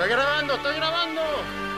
Estoy grabando, estoy grabando.